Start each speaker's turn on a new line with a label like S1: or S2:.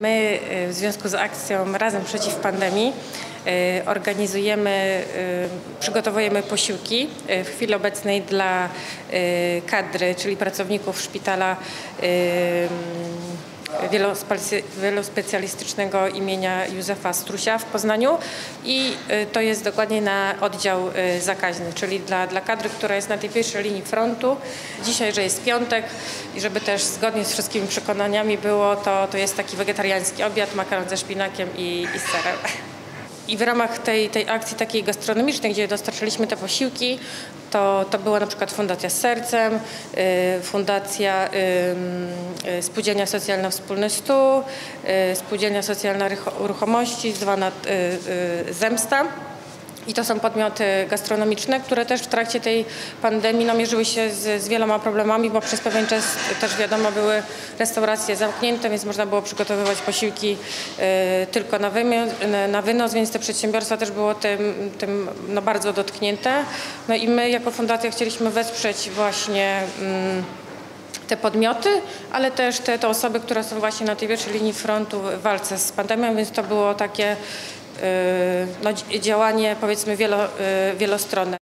S1: My y, w związku z akcją Razem Przeciw Pandemii y, organizujemy, y, przygotowujemy posiłki w chwili obecnej dla kadry, czyli pracowników szpitala wielospecjalistycznego imienia Józefa Strusia w Poznaniu i y, to jest dokładnie na oddział y, zakaźny, czyli dla, dla kadry, która jest na tej pierwszej linii frontu. Dzisiaj, że jest piątek i żeby też zgodnie z wszystkimi przekonaniami było, to, to jest taki wegetariański obiad, makaron ze szpinakiem i, i serem. I w ramach tej, tej akcji takiej gastronomicznej, gdzie dostarczyliśmy te posiłki, to, to była na przykład Fundacja Sercem, y, Fundacja y, Spółdzielnia Socjalna Wspólny Stół, y, Spółdzielnia Socjalna Ruchomości, zwana y, y, Zemsta. I to są podmioty gastronomiczne, które też w trakcie tej pandemii no, mierzyły się z, z wieloma problemami, bo przez pewien czas też wiadomo były restauracje zamknięte, więc można było przygotowywać posiłki y, tylko na, wymio- na- wynos, więc te przedsiębiorstwa też było tym, tym no, bardzo dotknięte. No i my jako fundacja chcieliśmy wesprzeć właśnie mm, te podmioty, ale też te, te osoby, które są właśnie na tej pierwszej linii frontu w walce z pandemią, więc to było takie y, no, dzi- działanie powiedzmy wielo, y, wielostronne.